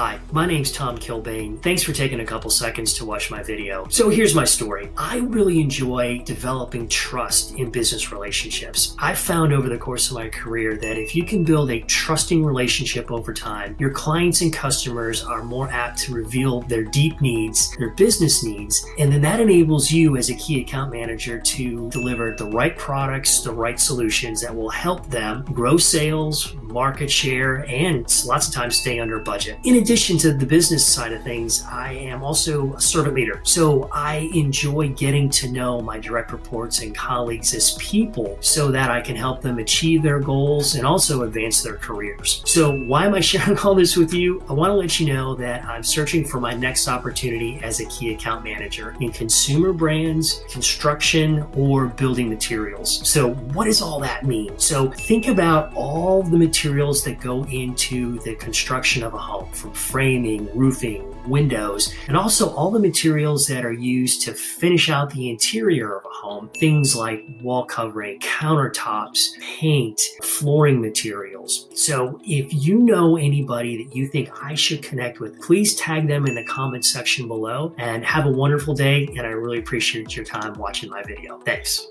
Hi, my name's Tom Kilbane. Thanks for taking a couple seconds to watch my video. So here's my story. I really enjoy developing trust in business relationships. I've found over the course of my career that if you can build a trusting relationship over time, your clients and customers are more apt to reveal their deep needs, their business needs, and then that enables you as a key account manager to deliver the right products, the right solutions that will help them grow sales, market share, and lots of times stay under budget. In addition to the business side of things, I am also a servant leader. So I enjoy getting to know my direct reports and colleagues as people so that I can help them achieve their goals and also advance their careers. So why am I sharing all this with you? I want to let you know that I'm searching for my next opportunity as a key account manager in consumer brands, construction, or building materials. So what does all that mean? So think about all the materials that go into the construction of a home from framing, roofing, windows, and also all the materials that are used to finish out the interior of a home. Things like wall covering, countertops, paint, flooring materials. So if you know anybody that you think I should connect with, please tag them in the comment section below and have a wonderful day. And I really appreciate your time watching my video. Thanks.